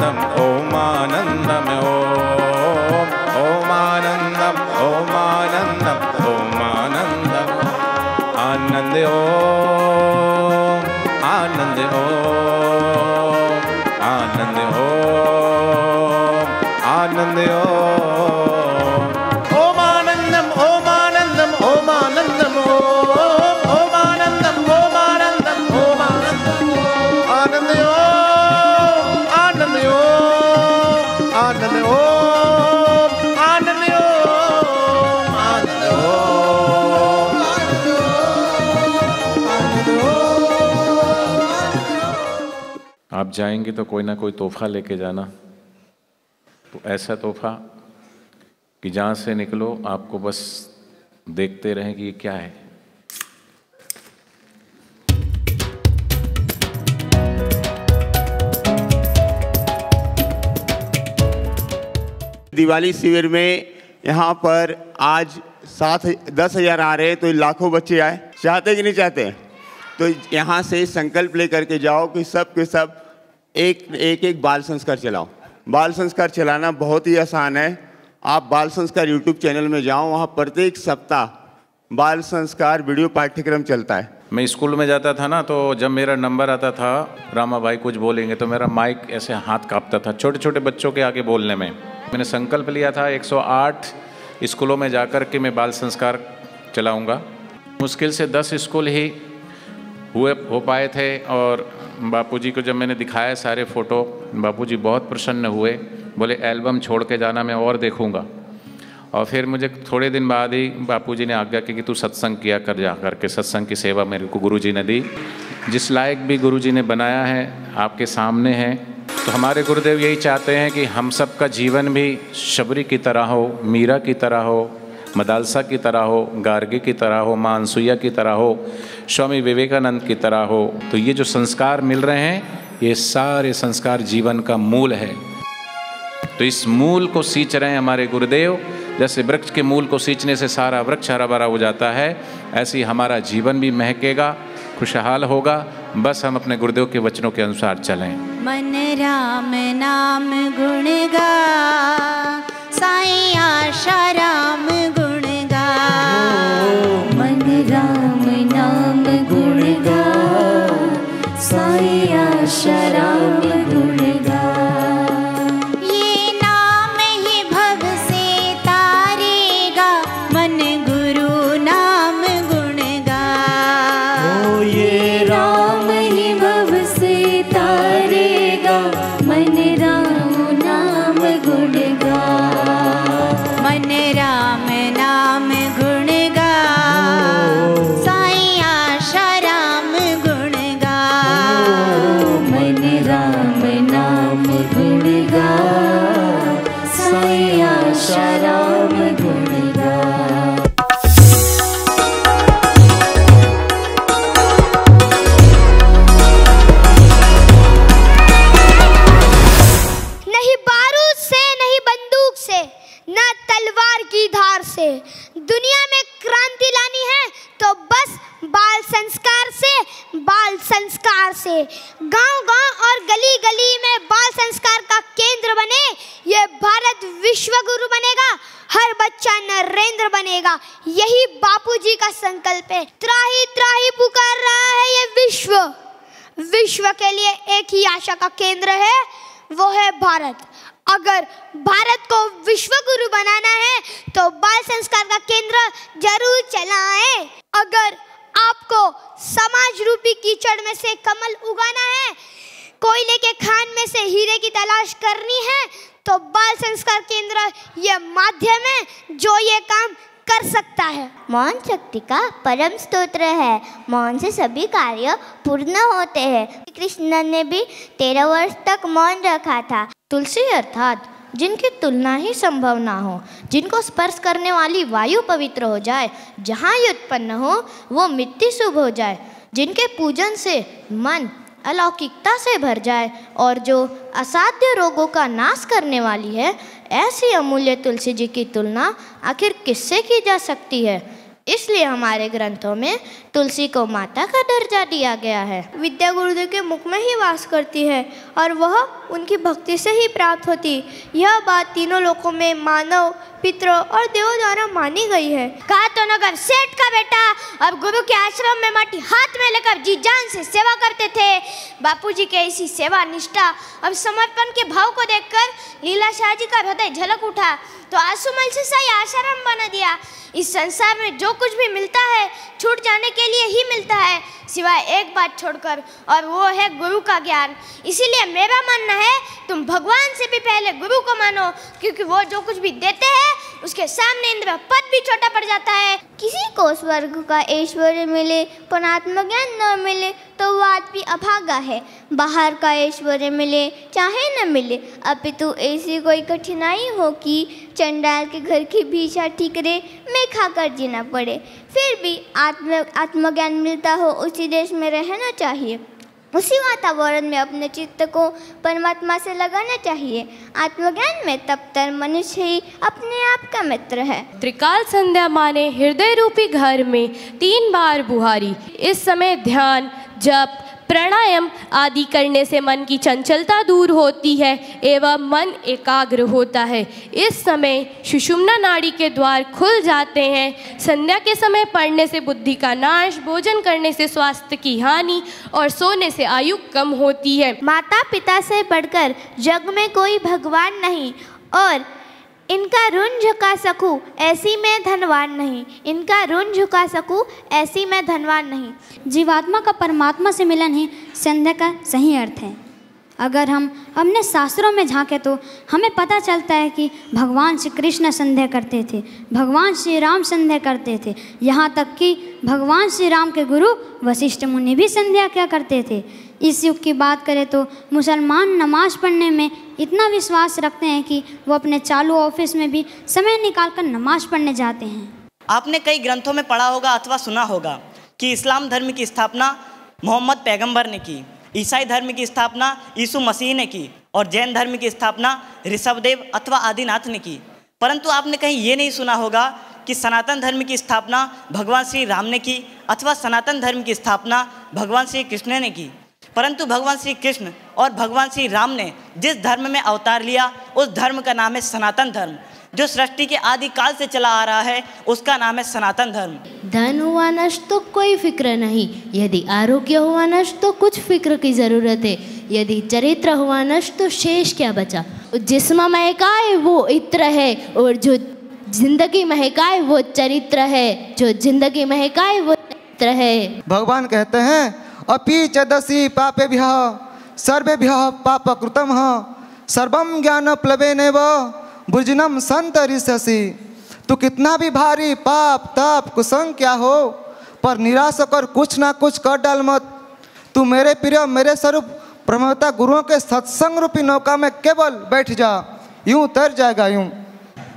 Nam Om oh, आप जाएँगे तो कोई ना कोई तोहफा लेके जाना। तो ऐसा तोहफा कि जहाँ से निकलो, आपको बस देखते रहें कि ये क्या है। दिवाली शिविर में यहाँ पर आज सात, दस हज़ार आ रहे हैं तो लाखों बच्चे आए। चाहते कि नहीं चाहते? तो यहाँ से संकल्प लेकर के जाओ कि सब के सब एक एक एक बाल संस्कार चलाओ। बाल संस्कार चलाना बहुत ही आसान है। आप बाल संस्कार यूट्यूब चैनल में जाओ, वहाँ प्रत्येक सप्ताह बाल संस्कार वीडियो पाठ्यक्रम चलता है। मैं स्कूल में जाता था ना तो जब मेरा नंबर आता था, रामा भाई कुछ बोलेंगे तो मेरा माइक ऐसे हाथ कांपता था छोटे छोटे बच्चों के आगे बोलने में। मैंने संकल्प लिया था 108 स्कूलों में जाकर के मैं बाल संस्कार चलाऊँगा। मुश्किल से 10 स्कूल ही हुए, हो पाए थे, और बापूजी को जब मैंने दिखाया सारे फ़ोटो, बापूजी बहुत प्रसन्न हुए, बोले, एल्बम छोड़ के जाना, मैं और देखूँगा। और फिर मुझे थोड़े दिन बाद ही बापूजी ने आज्ञा की कि तू सत्संग किया कर जा करके, सत्संग की सेवा मेरे को गुरुजी ने दी। जिस लायक भी गुरुजी ने बनाया है, आपके सामने है तो हमारे गुरुदेव यही चाहते हैं कि हम सब का जीवन भी शबरी की तरह हो, मीरा की तरह हो, मदालसा की तरह हो, गार्गे की तरह हो, माँ अनसुईया की तरह हो, स्वामी विवेकानंद की तरह हो। तो ये जो संस्कार मिल रहे हैं, ये सारे संस्कार जीवन का मूल है। तो इस मूल को सींच रहे हैं हमारे गुरुदेव। जैसे वृक्ष के मूल को सींचने से सारा वृक्ष हरा भरा हो जाता है, ऐसे ही हमारा जीवन भी महकेगा, खुशहाल होगा। बस हम अपने गुरुदेव के वचनों के अनुसार चलें। मन राम नाम गुण गा, साईं आशा राम विश्व गुरु बनेगा, हर बच्चा नरेंद्र बनेगा। यही बापूजी का संकल्प है। त्राही त्राही पुकार रहा है ये विश्व। विश्व के लिए एक ही आशा का केंद्र है, वो है भारत। अगर भारत को विश्व गुरु बनाना है तो बाल संस्कार का केंद्र ज़रूर चलाएँ। अगर आपको समाज रूपी कीचड़ में से कमल उगाना है, कोयले के खान में से हीरे की तलाश करनी है तो बाल संस्कार केंद्र ये माध्यम है जो ये काम कर सकता है। मौन शक्ति का परम स्तोत्र है। मौन से सभी कार्य पूर्ण होते हैं। कृष्ण ने भी तेरह वर्ष तक मौन रखा था। तुलसी अर्थात जिनकी तुलना ही संभव ना हो जिनको स्पर्श करने वाली वायु पवित्र हो जाए जहाँ ये उत्पन्न हो वो मिट्टी शुभ हो जाए। जिनके पूजन से मन अलौकिकता से भर जाए और जो असाध्य रोगों का नाश करने वाली है ऐसी अमूल्य तुलसी जी की तुलना आखिर किससे की जा सकती है? इसलिए हमारे ग्रंथों में तुलसी को माता का दर्जा दिया गया है। विद्या गुरुदेव के मुख में ही वास करती है और वह उनकी भक्ति से ही प्राप्त होती। यह बात तीनों लोकों में मानव पितरों और देवों द्वारा मानी गई है। कहा तो नगर सेठ का बेटा। अब गुरु के आश्रम में माटी हाथ में लेकर जी जान से सेवा करते थे। बापूजी के इसी सेवा निष्ठा अब समर्पण के भाव को देखकर लीला शाह जी का हृदय झलक उठा। तो आंसूमल से सही आश्रम बना दिया। इस संसार में जो कुछ भी मिलता है, छूट जाने के लिए ही मिलता है, सिवाय एक बात छोड़कर, और वो है गुरु का ज्ञान। इसीलिए मेरा मानना है, तुम भगवान से भी पहले गुरु को मानो, क्योंकि वो जो कुछ भी देते हैं उसके सामने इंद्र पद भी छोटा पड़ जाता है। किसी को स्वर्ग का ऐश्वर्य मिले पर आत्मज्ञान न मिले तो वो आदमी अभागा है। बाहर का ऐश्वर्य मिले, चाहे न मिले, अपितु ऐसी कोई कठिनाई हो कि चंडाल के घर की भीषा ठीकरे में खाकर जीना पड़े। फिर भी आत्म आत्मज्ञान मिलता हो, उसी देश में रहना चाहिए। उसी वातावरण में अपने चित्त को परमात्मा से लगाना चाहिए। आत्मज्ञान में तब तक मनुष्य ही अपने आप का मित्र है। त्रिकाल संध्या माने हृदय रूपी घर में तीन बार बुहारी। इस समय ध्यान, जप प्राणायाम आदि करने से मन की चंचलता दूर होती है एवं मन एकाग्र होता है। इस समय सुषुम्ना नाड़ी के द्वार खुल जाते हैं। संध्या के समय पढ़ने से बुद्धि का नाश, भोजन करने से स्वास्थ्य की हानि और सोने से आयु कम होती है। माता पिता से बढ़कर जग में कोई भगवान नहीं और इनका ऋण झुका सकूँ, ऐसी मैं धनवान नहीं। इनका ऋण झुका सकूँ, ऐसी मैं धनवान नहीं। जीवात्मा का परमात्मा से मिलन ही, संध्या का सही अर्थ है। अगर हम अपने शास्त्रों में झांके तो हमें पता चलता है कि भगवान श्री कृष्ण संध्या करते थे, भगवान श्री राम संध्या करते थे। यहाँ तक कि भगवान श्री राम के गुरु वशिष्ठ मुनि भी संध्या क्या करते थे। इस युग की बात करें तो मुसलमान नमाज़ पढ़ने में इतना विश्वास रखते हैं कि वो अपने चालू ऑफ़िस में भी समय निकाल कर नमाज़ पढ़ने जाते हैं। आपने कई ग्रंथों में पढ़ा होगा अथवा सुना होगा कि इस्लाम धर्म की स्थापना मोहम्मद पैगंबर ने की। ईसाई धर्म की स्थापना यीशु मसीह ने की और जैन धर्म की स्थापना ऋषभदेव अथवा आदिनाथ ने की। परंतु आपने कहीं ये नहीं सुना होगा कि सनातन धर्म की स्थापना भगवान श्री राम ने की अथवा सनातन धर्म की स्थापना भगवान श्री कृष्ण ने की। परंतु भगवान श्री कृष्ण और भगवान श्री राम ने जिस धर्म में अवतार लिया, उस धर्म का नाम है सनातन धर्म। जो सृष्टि के आदि काल से चला आ रहा है उसका नाम है सनातन धर्म। धन हुआ नष्ट तो कोई फ़िक्र नहीं। यदि आरोग्य हुआ नष्ट तो कुछ फ़िक्र की ज़रूरत है। यदि चरित्र हुआ नष्ट तो शेष क्या बचा? जिसम महकाए वो इत्र है और जो ज़िंदगी महकाए वो चरित्र है। जो ज़िंदगी महकाए वो चरित्र है। भगवान कहते हैं अपि चदसी पापे सर्वेभ्य पाप कृतम सर्वम ज्ञान प्लवे ने भुजनम संत ऋषि तू कितना भी भारी पाप, ताप, कुसंग क्या हो, पर निराश होकर कुछ ना कुछ कर डाल मत। तू मेरे प्रिय, मेरे स्वरूप प्रमता गुरुओं के सत्संग रूपी नौका में केवल बैठ जा, यूँ तर जाएगा यूँ।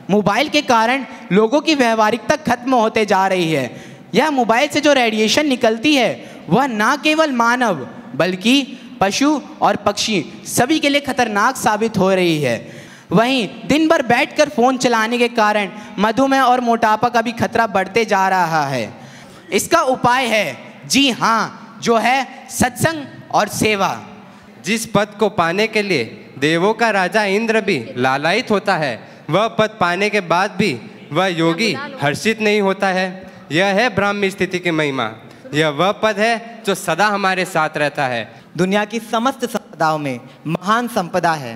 मोबाइल के कारण लोगों की व्यवहारिकता खत्म होते जा रही है। यह मोबाइल से जो रेडिएशन निकलती है, वह ना केवल मानव, बल्कि पशु और पक्षी सभी के लिए खतरनाक साबित हो रही है। वहीं दिन भर बैठकर फ़ोन चलाने के कारण मधुमेह और मोटापा का भी खतरा बढ़ते जा रहा है। इसका उपाय है जी हाँ जो है सत्संग और सेवा। जिस पद को पाने के लिए देवों का राजा इंद्र भी लालायित होता है वह पद पाने के बाद भी वह योगी हर्षित नहीं होता है। यह है ब्राह्मी स्थिति की महिमा। यह वह पद है जो सदा हमारे साथ रहता है। दुनिया की समस्त संपदाओं में महान संपदा है।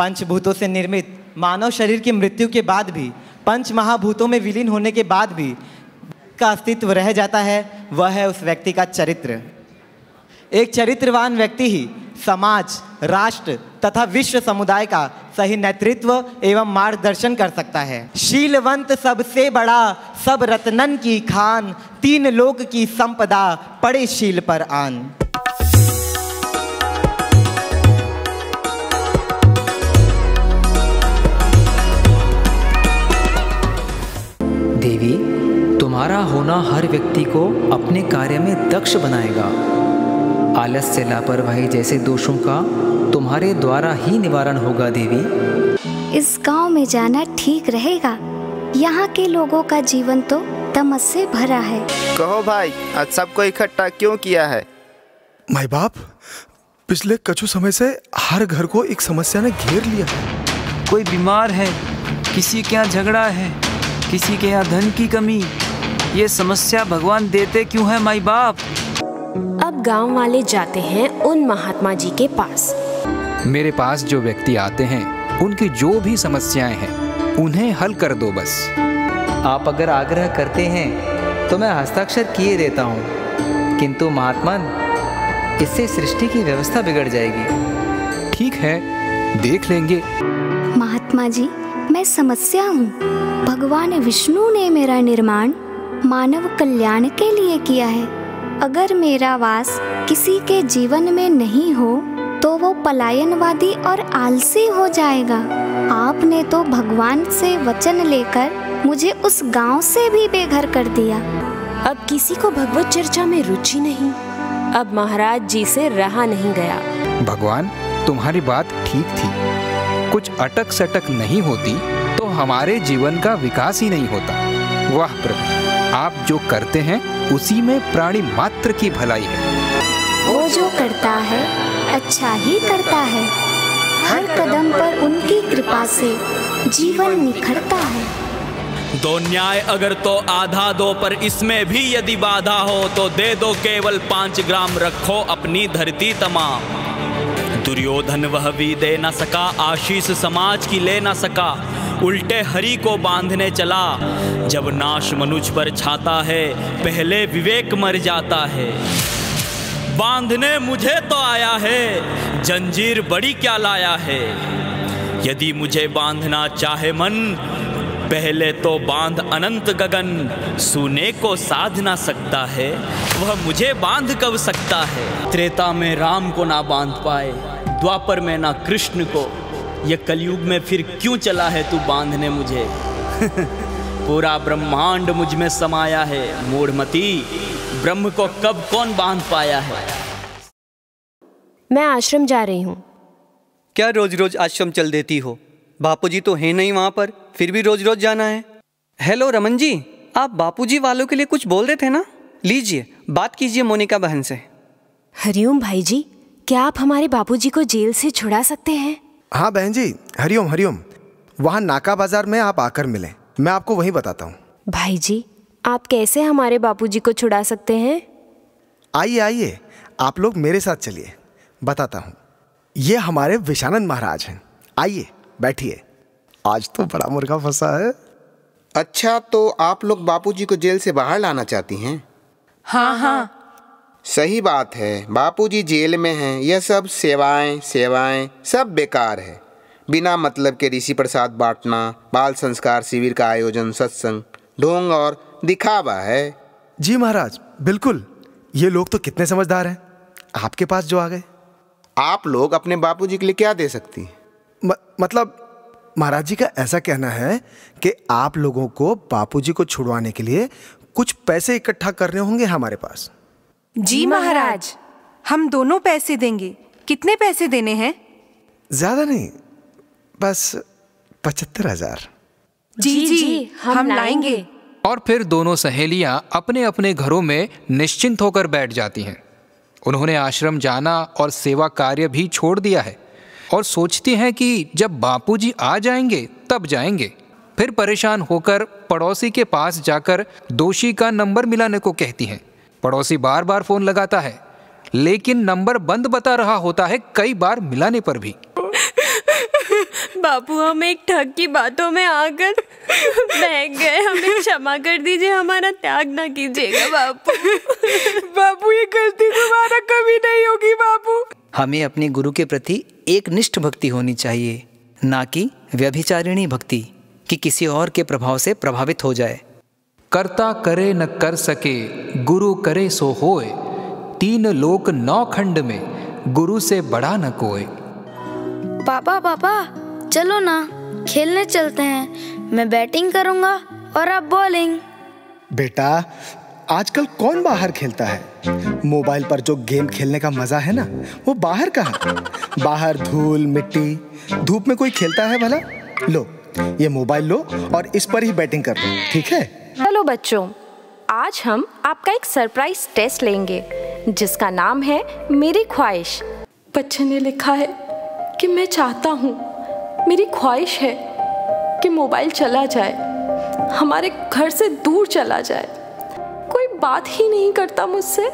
पंचभूतों से निर्मित, मानव शरीर की मृत्यु के बाद भी पंच महाभूतों में विलीन होने के बाद भी का अस्तित्व रह जाता है, वह है उस व्यक्ति का चरित्र। एक चरित्रवान व्यक्ति ही समाज, राष्ट्र तथा विश्व समुदाय का सही नेतृत्व एवं मार्गदर्शन कर सकता है। शीलवंत सबसे बड़ा, सब रत्नन की खान, तीन लोक की संपदा, पड़े शील पर आन। तुम्हारा होना हर व्यक्ति को अपने कार्य में दक्ष बनाएगा। आलस्य लापरवाही जैसे दोषों का तुम्हारे द्वारा ही निवारण होगा देवी। इस गाँव में जाना ठीक रहेगा। यहाँ के लोगों का जीवन तो तमस से भरा है। कहो भाई आज सबको इकट्ठा क्यों किया है? माई बाप पिछले कछु समय से हर घर को एक समस्या ने घेर लिया है। कोई बीमार है किसी के यहाँ झगड़ा है किसी के यहाँ धन की कमी ये समस्या भगवान देते क्यों है माई बाप? अब गाँव वाले जाते हैं उन महात्मा जी के पास। मेरे पास जो व्यक्ति आते हैं उनकी जो भी समस्याएँ हैं उन्हें हल कर दो बस। आप अगर आग्रह करते हैं तो मैं हस्ताक्षर किए देता हूँ। किंतु महात्मा इससे सृष्टि की व्यवस्था बिगड़ जाएगी। ठीक है देख लेंगे। महात्मा जी मैं समस्या हूँ। भगवान विष्णु ने मेरा निर्माण मानव कल्याण के लिए किया है। अगर मेरा वास किसी के जीवन में नहीं हो तो वो पलायनवादी और आलसी हो जाएगा। आपने तो भगवान से वचन लेकर मुझे उस गाँव से भी बेघर कर दिया। अब किसी को भगवत चर्चा में रुचि नहीं। अब महाराज जी से रहा नहीं गया। भगवान तुम्हारी बात ठीक थी। कुछ अटक सटक नहीं होती तो हमारे जीवन का विकास ही नहीं होता। वाह प्रभु। आप जो करते हैं उसी में प्राणी मात्र की भलाई है। वो जो करता है अच्छा ही करता है। हर कदम पर उनकी कृपा से जीवन निखरता है। दो न्याय अगर तो आधा दो पर इसमें भी यदि बाधा हो तो दे दो केवल पाँच ग्राम रखो अपनी धरती तमाम। दुर्योधन वह भी दे न सका, आशीष समाज की ले न सका। उल्टे हरि को बांधने चला। जब नाश मनुज पर छाता है, पहले विवेक मर जाता है। बांधने मुझे तो आया है, जंजीर बड़ी क्या लाया है। यदि मुझे बांधना चाहे मन, पहले तो बाँध अनंत गगन। सुने को साध ना सकता है, वह मुझे बाँध कब सकता है। त्रेता में राम को ना बाँध पाए। द्वापर में ना कृष्ण को। ये कलयुग में फिर क्यों चला है तू बांधने मुझे? पूरा ब्रह्मांड मुझमें समाया है मूढ़मती। ब्रह्म को कब कौन बाँध पाया है? मैं आश्रम जा रही हूँ। क्या रोज रोज आश्रम चल देती हो? बापूजी तो है नहीं वहाँ पर फिर भी रोज रोज जाना है। हेलो रमन जी आप बापूजी वालों के लिए कुछ बोल रहे थे ना? लीजिए बात कीजिए मोनिका बहन से। हरिओम भाई जी क्या आप हमारे बापूजी को जेल से छुड़ा सकते हैं? हाँ बहन जी। हरिओम हरिओम। वहाँ नाका बाज़ार में आप आकर मिलें। मैं आपको वहीं बताता हूँ। भाई जी आप कैसे हमारे बापूजी को छुड़ा सकते हैं? आइए आइए। आप लोग मेरे साथ चलिए। बताता हूँ। ये हमारे विशानंद महाराज हैं। आइए बैठिए। आज तो बड़ा मुर्गा फंसा है। अच्छा तो आप लोग बापूजी को जेल से बाहर लाना चाहती हैं? हाँ हाँ। सही बात है बापूजी जेल में हैं यह सब सेवाएँ सेवाएँ सब बेकार है। बिना मतलब के ऋषि प्रसाद बांटना बाल संस्कार शिविर का आयोजन सत्संग ढोंग और दिखावा है। जी महाराज बिल्कुल ये लोग तो कितने समझदार हैं। आपके पास जो आ गए। आप लोग अपने बापूजी के लिए क्या दे सकती हैं? म, मतलब महाराज जी का ऐसा कहना है कि आप लोगों को बापूजी को छुड़वाने के लिए कुछ पैसे इकट्ठा करने होंगे हमारे पास। जी महाराज। हम दोनों पैसे देंगे। कितने पैसे देने हैं? ज़्यादा नहीं बस पचहत्तर हज़ार। जी जी हम लाएँगे। और फिर दोनों सहेलियाँ अपने अपने घरों में निश्चिंत होकर बैठ जाती हैं। उन्होंने आश्रम जाना और सेवा कार्य भी छोड़ दिया है और सोचती हैं कि जब बापूजी आ जाएँगे तब जाएँगे। फिर परेशान होकर पड़ोसी के पास जाकर दोषी का नंबर मिलाने को कहती हैं। पड़ोसी बार बार फ़ोन लगाता है लेकिन नंबर बंद बता रहा होता है कई बार मिलाने पर भी। बापू हम एक ठग की बातों में आकर बहक गए। हमें क्षमा कर दीजिए हमारा त्याग ना कीजिएगा बापू। बापू ये गलती दोबारा कभी नहीं होगी बापू। हमें अपने गुरु के प्रति एक निष्ठ भक्ति होनी चाहिए ना कि व्यभिचारिणी भक्ति कि किसी और के प्रभाव से प्रभावित हो जाए। करता करे न कर सके गुरु करे सो होए। तीन लोक नौ खंड में गुरु से बड़ा न कोई पापा पापा चलो ना खेलने चलते हैं। मैं बैटिंग करूँगा और आप बॉलिंग। बेटा आजकल कौन बाहर खेलता है? मोबाइल पर जो गेम खेलने का मज़ा है ना वो बाहर कहाँ बाहर धूल मिट्टी धूप में कोई खेलता है भला? लो ये मोबाइल लो और इस पर ही बैटिंग कर लो ठीक है? हेलो बच्चों, आज हम आपका एक सरप्राइज़ टेस्ट लेंगे, जिसका नाम है मेरी ख्वाहिश। बच्चे ने लिखा है कि मैं चाहता हूँ, मेरी ख्वाहिश है कि मोबाइल चला जाए, हमारे घर से दूर चला जाए। कोई बात ही नहीं करता मुझसे।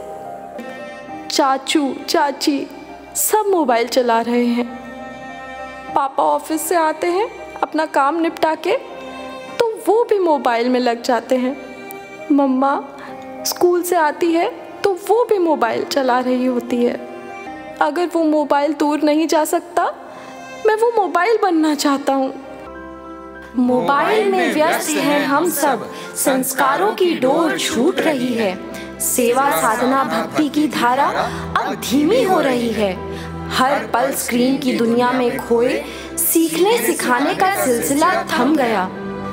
चाचू, चाची सब मोबाइल चला रहे हैं। पापा ऑफ़िस से आते हैं, अपना काम निपटा के। वो भी मोबाइल में लग जाते हैं। मम्मा स्कूल से आती है तो वो भी मोबाइल चला रही होती है। अगर वो मोबाइल दूर नहीं जा सकता, मैं वो मोबाइल बनना चाहता हूँ। मोबाइल में व्यस्त हैं हम सब। संस्कारों की डोर छूट रही है। सेवा साधना भक्ति की धारा अब धीमी हो रही है। हर पल स्क्रीन की दुनिया में खोए, सीखने सिखाने का सिलसिला थम गया।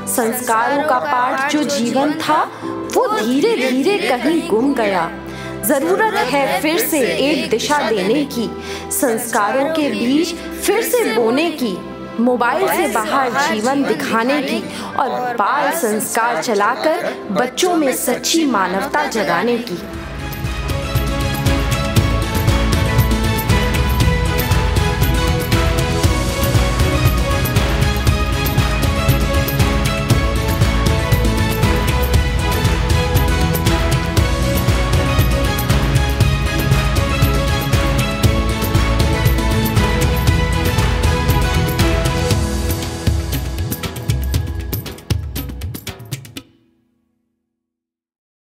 संस्कारों का पाठ जो जीवन था, वो धीरे धीरे कहीं गुम गया। ज़रूरत है फिर से एक दिशा देने की, संस्कारों के बीज फिर से बोने की, मोबाइल से बाहर जीवन दिखाने की और बाल संस्कार चलाकर बच्चों में सच्ची मानवता जगाने की।